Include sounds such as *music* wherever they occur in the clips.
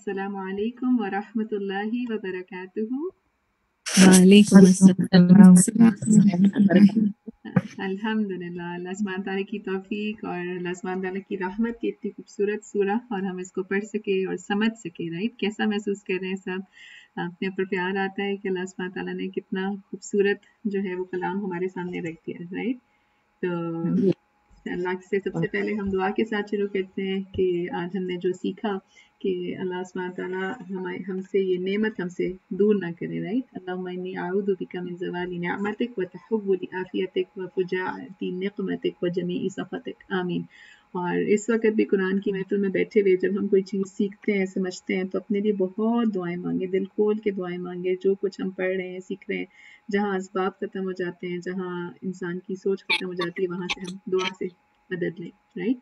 अस्सलाम वालेकुम व रहमतुल्लाहि व बरकातुहू और लाजमान की इतनी खूबसूरत सूरह और हम इसको पढ़ सके और समझ सके राइट कैसा महसूस कर रहे हैं सब? अपने ऊपर प्यार आता है कि लाजमान ने कितना खूबसूरत जो है वो कलाम हमारे सामने रख दिया राइट तो अल्लाह से सबसे पहले हम दुआ के साथ शुरू करते हैं कि आज हमने जो सीखा कि अल्लाह सुब्हान ताला हमारे, हमसे ये नेमत हमसे दूर ना करे राइट अल्लाहुम्मा इन्नी अऊदु बिका मिन ज़वाली निअमतिक व तहव्वुल आफियतिक व फुजाअती निक़मतिक व जमीई सफ़तिक। आमीन। और इस वक्त भी कुरान की महफिल में बैठे हुए जब हम कोई चीज़ सीखते हैं, समझते हैं तो अपने लिए बहुत दुआएँ मांगे, दिल खोल के दुआएँ मांगे, जो कुछ हम पढ़ रहे हैं, सीख रहे हैं जहाँ इसबाब ख़त्म हो जाते हैं जहाँ इंसान की सोच ख़त्म हो जाती है वहाँ से हम दुआ से मदद लें राइट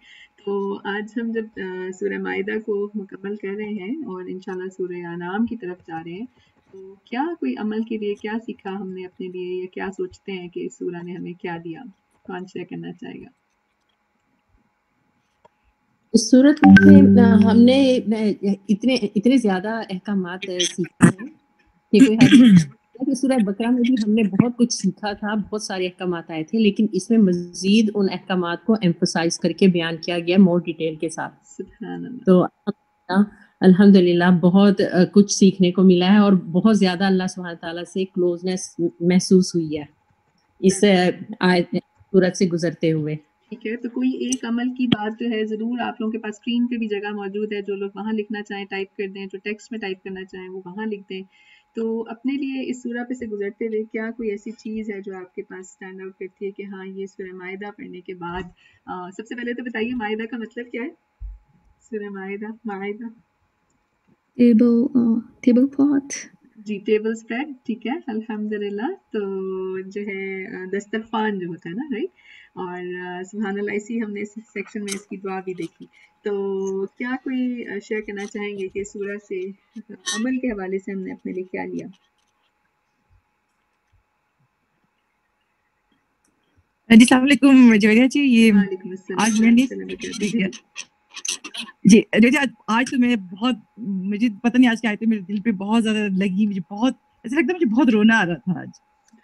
तो आज हम जब सूर्य मायदा को मुकम्मल कर रहे हैं और इंशाल्लाह सूर्य अनाम की तरफ़ जा रहे हैं तो क्या कोई अमल के लिए क्या सीखा हमने अपने लिए या क्या सोचते हैं कि इस सूर्य ने हमें क्या दिया? कौन शेयर करना चाहेगा? इस सूरत में हमने इतने इतने ज़्यादा अहकाम सीखे हैं कि कोई कि सूरह बकरा में भी हमने बहुत कुछ सीखा था बहुत सारे अहकाम आए थे लेकिन इसमें मजीद उन अहकाम को एम्फोसाइज करके बयान किया गया मोर डिटेल के साथ। तो अल्हम्दुलिल्लाह बहुत कुछ सीखने को मिला है और बहुत ज़्यादा अल्लाह सुबहान ताला से क्लोजनेस महसूस हुई है इस आयत सूरत से गुजरते हुए। ठीक है तो कोई एक अमल की बात जो है ज़रूर आप लोगों के पास स्क्रीन पे भी जगह मौजूद है जो लोग वहाँ लिखना चाहें टाइप कर दें जो टेक्स्ट में टाइप करना चाहें वो वहाँ लिख दें। तो अपने लिए इस सूरा पे से गुजरते हुए क्या कोई ऐसी चीज़ है जो आपके पास स्टैंड आउट करती है कि हाँ ये सूर्य मायदा पढ़ने के बाद आ, सबसे पहले तो बताइए मायदा का मतलब क्या है? सूर्य मायदा मायदा। टेबल टेबल पॉट जी टेबल स्प्रेड ठीक है अल्हम्दुलिल्लाह। तो जो है दस्तरखान जो होता है ना राइट और सुबहान अल्लाह इसी हमने इस सेक्शन में इसकी दुआ भी देखी। तो क्या कोई शेयर करना चाहेंगे कि सूरह से *laughs* अमल के हवाले से हमने अपने लिए क्या लिया? जी सलामकुम जोरिया जी ये आज मैंने जी जोरिया आज तो मैं बहुत मुझे पता नहीं आज क्या आए थे मेरे दिल पे बहुत ज़्यादा लगी मुझे बहुत ऐसा लगता है मुझे बहुत रोना आ रहा था आज।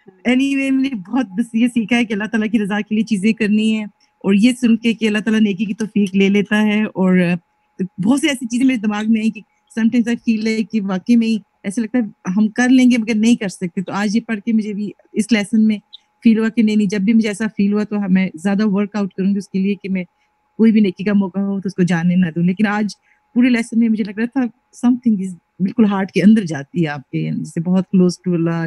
एनी anyway, मैंने बहुत बस ये सीखा है कि अल्लाह ताला की रजा के लिए चीज़ें करनी है और ये सुन के कि अल्लाह ताला नेकी की तौफीक ले लेता है और बहुत सी ऐसी चीज़ें मेरे दिमाग में आई कि समटाइम्स आई फील है कि वाकई में ऐसा लगता है हम कर लेंगे मगर नहीं कर सकते। तो आज ये पढ़ के मुझे भी इस लेसन में फील हुआ कि नहीं नहीं जब भी मुझे ऐसा फील हुआ तो मैं ज़्यादा वर्कआउट करूँगी उसके लिए कि मैं कोई भी नेकी का मौका हो तो उसको जानने ना दूँ। लेकिन आज पूरे लेसन में मुझे लग रहा था समथिंग इज़ बिल्कुल हार्ट के अंदर जाती है आपके जैसे बहुत क्लोज टू अल्लाह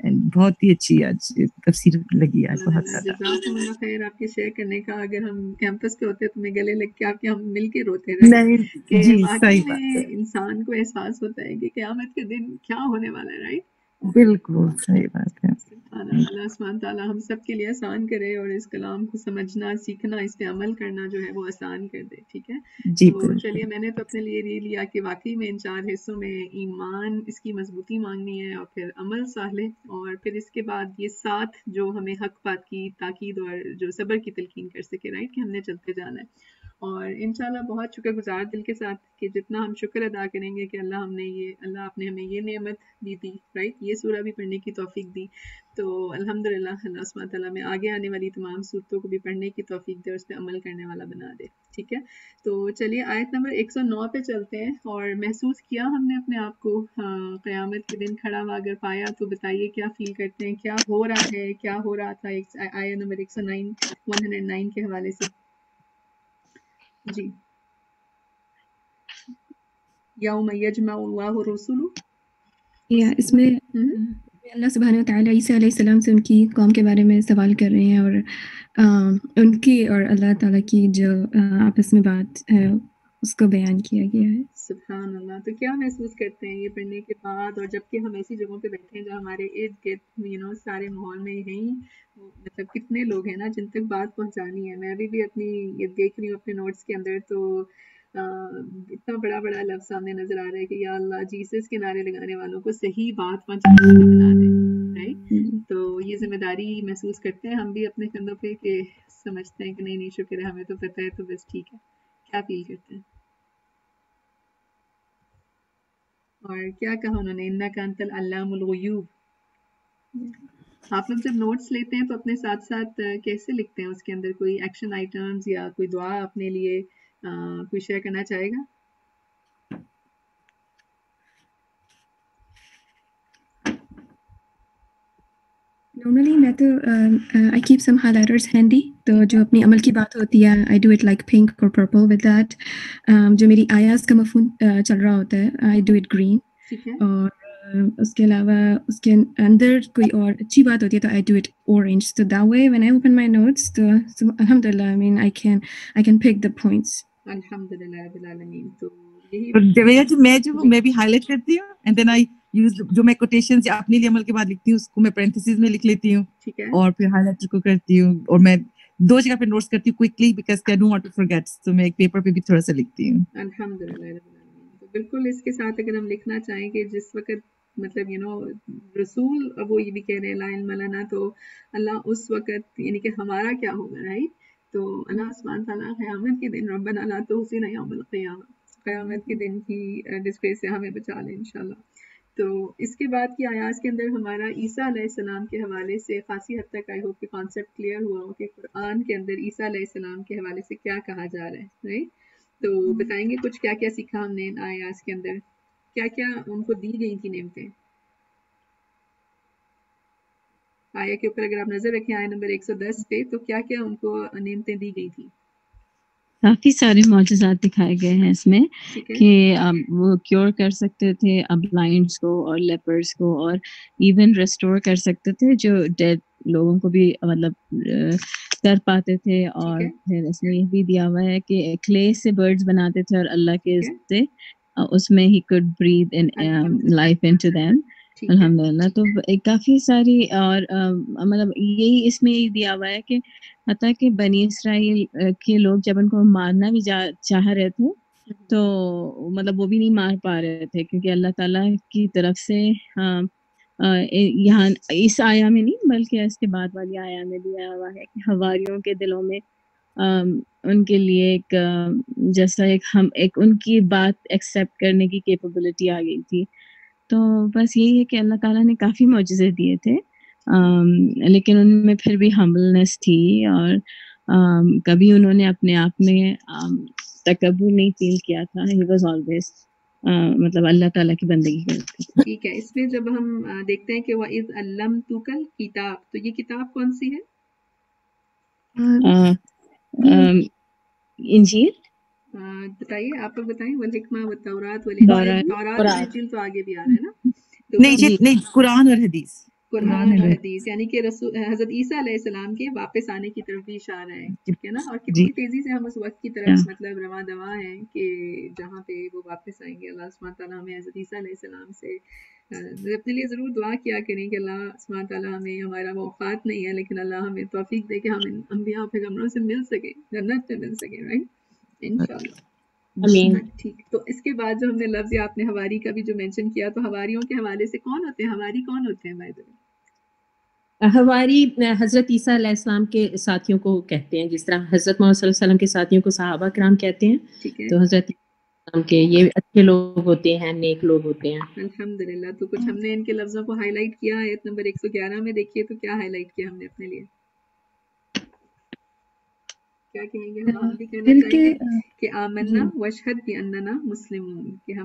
बहुत ही अच्छी आज तफसीर लगी आज बहुत ज़्यादा। खैर आपके शेयर करने का अगर हम कैंपस पे होते तो मैं गले लग के आपके हम मिल के रोते रहे। नहीं जी सही बात इंसान को एहसास होता है कि क्यामत के दिन क्या होने वाला है राइट बिल्कुल सही बात है। अल्लाह ताला हम सब के लिए आसान करे और इस कलाम को समझना सीखना इस पे अमल करना जो है वो आसान कर दे ठीक है? जी तो चलिए मैंने तो अपने लिए ये लिया कि वाकई में इन चार हिस्सों में ईमान इसकी मजबूती मांगनी है और फिर अमल साले और फिर इसके बाद ये साथ जो हमें हक बात की ताकीद और जो सब्र की तलकीन कर सके राइट कि हमने चलते जाना है। और इनशाला बहुत शुक्रगुजार दिल के साथ कि जितना हम शुक्र अदा करेंगे कि अल्लाह हमने ये, अल्लाह आपने हमें ये नेमत दी थी राइट ये सूरह भी पढ़ने की तौफीक दी। तो अल्हम्दुलिल्लाह, अल्लाह ताला में आगे आने वाली तमाम सूरतों को भी पढ़ने की तौफीक दे और उस पर अमल करने वाला बना दे, ठीक है? तो चलिए, आयत नंबर 109 पे चलते हैं और महसूस किया हमने अपने आप को क़्यामत के दिन खड़ा हुआ, अगर पाया तो बताइए क्या फील करते हैं, क्या हो रहा है, क्या हो रहा था? आयत नंबर एक सौ नाइन वन हंड्रेड नाइन के हवाले से। जी। यौम रसूलु। या इसमें अल्लाह सुबहान तआला ईसा अलैहिस्सलाम से उनकी कौम के बारे में सवाल कर रहे हैं और आ, उनकी और अल्लाह ताला की जो आपस में बात है उसको बयान किया गया है। सुभान अल्लाह तो क्या महसूस करते हैं ये पढ़ने के बाद और जबकि हम ऐसी जगहों पे बैठे हैं जो हमारे इर्द गिर्द यू नो सारे माहौल में हैं ही मतलब कितने लोग हैं ना जिन तक बात पहुंचानी है। मैं अभी भी अपनी ये देख रही हूँ अपने नोट्स के अंदर तो अ, इतना बड़ा बड़ा लफ्ज सामने नज़र आ रहा है कि या अल्लाह जीसस के नारे लगाने वालों को सही बात पहुँचाने बना दे राइट तो ये ज़िम्मेदारी महसूस करते हैं हम भी अपने कंधों पे कि समझते हैं कि नहीं नहीं शुक्र है हमें तो पता है तो बस ठीक है। क्या फील करते हैं? और क्या कहा उन्होंने? इन्ना कांतल अंतल आप लोग जब नोट्स लेते हैं तो अपने साथ साथ कैसे लिखते हैं? उसके अंदर कोई एक्शन आइटम्स या कोई दुआ अपने लिए कोई शेयर करना चाहेगा? नॉर्मली मैं तो I keep some highlighters handy तो जो अपनी अमल की बात होती है I do it like pink और पर्पल विद दैट जो मेरी आयास का मफहूम uh, चल रहा होता है आई डू इट ग्रीन ठीक है। और uh, उसके अलावा उसके अंदर कोई और अच्छी बात होती है तो आई डू इट ऑरेंज तो that way when I open my notes तो अल्हम्दुलिल्लाह I mean I can I can pick the points अल्हम्दुलिल्लाह रब्बिल आलमीन तो यही और जवेया जी मैं जो हूँ मैं भी हाईलाइट करती हूँ एंड देन आई यूज़ जो मैं कोटेशन या अपने लिए अमल के बाद लिखती हूँ उसको मैं पेरेंथेसिस में लिख लेती हूँ। और फिर हाईलाइटर को करती हूँ। और मैं दो जगह पे नोट्स करती हूँ quickly because I don't want to forget तो मैं एक पेपर पे भी थोड़ा सा लिखती हूँ। अल्हम्दुलिल्लाह तो बिल्कुल इसके साथ अगर हम लिखना चाहें कि जिस वक्त मतलब यू नो रसूल अब वो ये भी कह रहे हैं ला इल्म तो अल्लाह उस वक्त यानी कि हमारा क्या होगा राइट तो अल्लाह सुब्हान ताला क़यामत के दिन रब्बना ला तुज़िना यौमल क़ियामा क़यामत के दिन की डिस्ग्रेस से हमें बचा ले इंशाल्लाह। तो इसके बाद की आयात के अंदर हमारा ईसा अलैहिस्सलाम के हवाले से खासी हद तक आई होप कि कॉन्सेप्ट क्लियर हुआ हो कि कुरान के अंदर ईसा अलैहिस्सलाम के हवाले से क्या कहा जा रहा है राइट तो बताएँगे कुछ क्या क्या सीखा हमने इन आयात के अंदर क्या क्या उनको दी गई थी नेमतें? आया के ऊपर अगर आप नज़र रखें आया नंबर 110 पे तो क्या क्या उनको नेमतें दी गई थी? काफ़ी सारे मौजूदात दिखाए गए हैं इसमें कि वो क्योर कर सकते थे अब ब्लाइंड्स को और लेपर्स को और इवन रेस्टोर कर सकते थे जो डेड लोगों को भी मतलब कर पाते थे और फिर इसमें ये भी दिया हुआ है कि क्ले से बर्ड्स बनाते थे और अल्लाह के से उसमें he could breathe in life into them ठीक है। अल्हम्दुलिल्लाह तो काफ़ी सारी और मतलब यही इसमें यही दिया हुआ है कि हता कि बनी इसराइल के लोग जब उनको मारना भी जा चाह रहे थे तो मतलब वो भी नहीं मार पा रहे थे क्योंकि अल्लाह ताला की तरफ़ से अ, यहाँ इस आया में नहीं बल्कि इसके बाद वाली आया में दिया हुआ है कि हवारियों के दिलों में अम, उनके लिए एक जैसा एक हम एक उनकी बात एक्सेप्ट करने की कैपेबिलिटी आ गई थी। तो बस यही है कि अल्लाह ताला ने काफ़ी मौजज़े दिए थे। लेकिन उनमें फिर भी हम्बलनेस थी और अम, कभी उन्होंने अपने आप में तकब्बुर नहीं फील किया था। ही वाज ऑलवेज मतलब अल्लाह ताला की बंदगी करते थे। ठीक है इसमें जब हम देखते हैं कि वह इज़ अल्लम तुकल किताब तो ये किताब कौन सी है? इंजील? बताइए आप लोग बताएँ वल हिकमा व तौरात वल इंजील तो आगे भी आ रहा है ना? तो नहीं जी। नहीं कुरान और हदीस। कुरान कुरान और हदीस यानी कि हज़रत ईसा अलैहिस्सलाम के वापस आने की तरफ़ भी इशारा है ठीक है ना? और कितनी तेज़ी से हम उस वक्त की तरफ़ हाँ। मतलब रवा दवा है कि जहाँ पे वो वापस आएँगे। अल्लाह सुब्हान ताला हमें हज़रत ईसा अलैहिस्सलाम से अपने लिए ज़रूर दुआ किया करें कि अल्लाह सुब्हान ताला हमें हमारा वो औकात नहीं है लेकिन अल्लाह हमें तौफीक दे कि हम इन अम्बिया और पैगम्बरों से मिल सके जन्नत में मिल सके राइट इंशाल्लाह। ठीक। तो इसके बाद जो हमने लफ्ज़ आपने हवारी का भी जो मेंशन किया तो हवारियों के हवाले से कौन होते हैं? हवारी कौन होते हैं बाय हवारी हज़रत ईसा के साथियों को कहते हैं जिस तरह हज़रत मोहम्मद सल्लल्लाहु अलैहि वसल्लम के साथियों को सहाबा कराम कहते हैं तो हज़रत के ये अच्छे लोग होते हैं नेक लोग होते हैं। अल्हम्दुलिल्लाह तो कुछ हमने इनके लफ्ज़ों को हाईलाइट किया आयत नंबर 111 में देखिए तो क्या हाईलाइट किया हमने अपने लिए?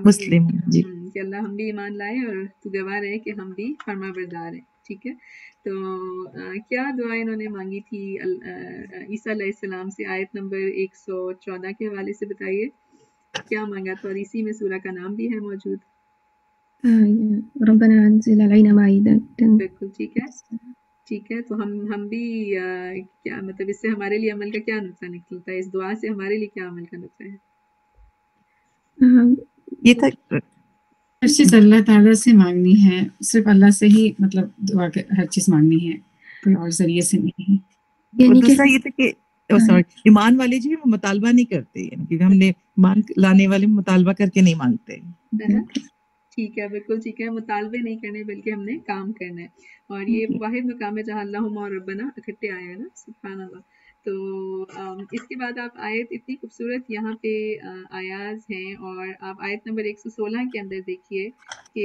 मुस्लिम हम्म, कि अल्लाह हम भी ईमान लाए और तू गवाह रहे कि हम भी फर्मा बरदार हैं ठीक है? तो क्या दुआ इन्होंने मांगी थी ईसा सलाम से? आयत नंबर 114 के हवाले से बताइए। क्या मांगा था? और इसी में सूरा का नाम भी है मौजूद? बिल्कुल ठीक है। ठीक है तो हम हम भी अ, क्या मतलब इससे हमारे लिए अमल का क्या नुकसान निकलता है? इस दुआ से हमारे लिए क्या अमल का नुकसान है? ये था हर चीज़ अल्लाह ताला से मांगनी है। सिर्फ़ अल्लाह से ही मतलब दुआ के हर चीज़ मांगनी है। कोई और ज़रिए से नहीं है। यानी दूसरा ये था कि सॉरी ईमान वाले जो है वो मुतालबा नहीं करते। यानी कि हमने मान लाने वाले मुतालबा करके नहीं मांगते। है ठीक है बिल्कुल ठीक है मुतालबे नहीं करने बल्कि हमने काम करना है। और ये वाहिद मुकाम है जहाँ अल्लाह और रब्बना इकट्ठे आए हैं ना सुबहान अल्लाह तो इसके बाद आप आयत इतनी खूबसूरत यहाँ पे आयाज हैं और आप आयत नंबर 116 के अंदर देखिए कि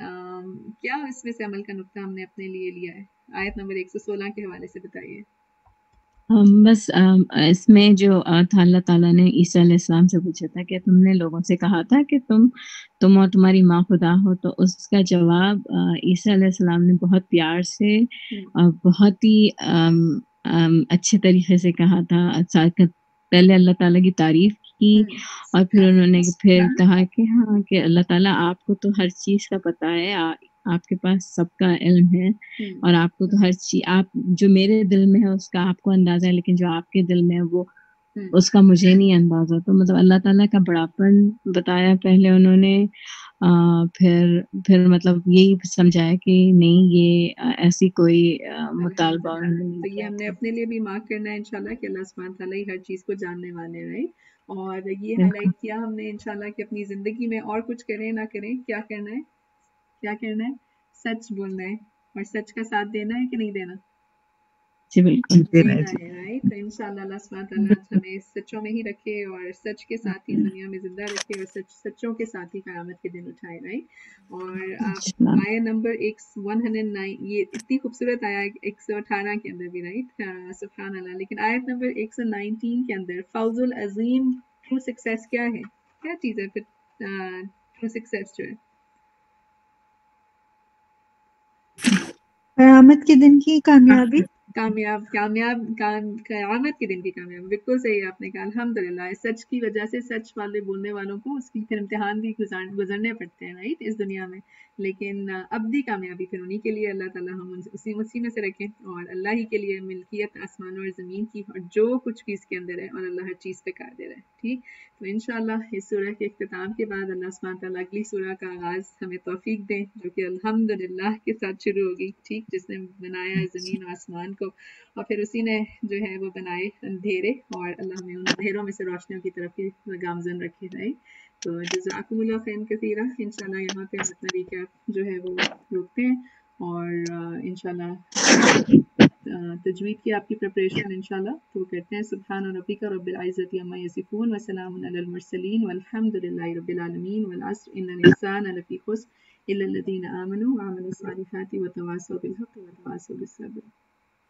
क्या इसमें से अमल का नुक्ता हमने अपने लिए लिया है। आयत नंबर 116 के हवाले से बताइए। हम बस अम, इसमें जो अ, था अल्लाह ताला ने ईसा अलैहिस्सलाम से पूछा था कि तुमने लोगों से कहा था कि तुम तुम और तुम्हारी माँ खुदा हो तो उसका जवाब अ, ईसा अलैहिस्सलाम ने बहुत प्यार से और बहुत ही अम, अम, अच्छे तरीके से कहा था। अच्छा, क- पहले अल्लाह ताला की तारीफ़ की और फिर उन्होंने *laughs* फिर कहा कि हाँ कि अल्लाह ताला आपको तो हर चीज़ का पता है आ, आपके पास सबका इल्म है और आपको तो हर चीज़ आप जो मेरे दिल में है उसका आपको अंदाज़ा है लेकिन जो आपके दिल में है वो उसका मुझे नहीं अंदाज़ा। तो मतलब अल्लाह ताला का बड़ापन बताया पहले उन्होंने आ, फिर फिर मतलब यही समझाया कि नहीं ये ऐसी कोई मुतालबा उन्होंने नहीं तो ये हमने अपने लिए भी मार्क करना है इंशाल्लाह कि अल्लाह सुब्हान ताला ही हर चीज़ को जानने वाले राइट और ये। हाईलाइट किया हमने इंशाल्लाह कि अपनी ज़िंदगी में और कुछ करें ना करें क्या करना है? क्या करना है? सच बोलना है और सच का साथ देना है कि नहीं देना? जी बिल्कुल। देना देना है राइट तो इंशाल्लाह अल्लाह सुब्हान ताला हमें सच्चों में ही रखे और सच के साथ ही दुनिया में ज़िंदा रखे और सच सच्चों के साथ ही क़यामत के दिन उठाए राइट और आप आया नंबर एक वन हंड्रेड नाइन ये इतनी खूबसूरत आया एक सौ अठारह के अंदर भी राइट सुबहान अल्लाह लेकिन आयत नंबर एक सौ नाइनटीन के अंदर। फौजुल अजीम ट्रू सक्सेस क्या है? क्या चीज़ है फिर? ट्रू सक्सेस जो है। कयामत के दिन की कामयाबी? कामयाब कामयाब, काम, क़यामत के दिन की कामयाब। बिल्कुल सही आपने कहा, अल्हम्दुलिल्लाह। सच की वजह से सच वाले बोलने वालों को उसकी फिर इम्तिहान भी गुजार, गुजरने पड़ते हैं राइट इस दुनिया में। लेकिन अब अब्दी कामयाबी फिर उन्हीं के लिए अल्लाह ताला हम उसी उसी में से रखें और अल्लाह ही के लिए मिल्कियत, आसमान और ज़मीन की और जो कुछ भी इसके अंदर है और अल्लाह हर चीज़ पे कादिर है, ठीक? तो इंशाल्लाह इस सूरह के अख्ताम के बाद अल्लाह सुब्हान ताला अगली सूरह का आगाज़ हमें तोफ़ी दें, जो कि अल्हम्दुलिल्लाह के साथ शुरू होगी, ठीक? जिसने बनाया ज़मीन और आसमान को। और फिर उसी ने जो है वो बनाए अंधेरे और अल्लाह हमें उन अंधेरों में से रोशनियों की तरफ़ ही गामजन रखे राइट तो जजाकुमुल्लाह खैर कसीरा, इंशाल्लाह यहाँ पे अपना रिकैप जो है वो रोकते हैं और इंशाल्लाह तजवीद की आपकी प्रिपरेशन इंशाल्लाह तो करते हैं, सुबहान रब्बिका रब्बिल इज़्ज़ति अम्मा यसिफून व सलामुन अलल मुरसलीन वल्हम्दुलिल्लाहि रब्बिल आलमीन वल अस्र इन्नल इंसाना लफी खुस्र इल्लल लज़ीना आमनू अमिलुस सालिहाति व तवासौ बिल हक़्क़ि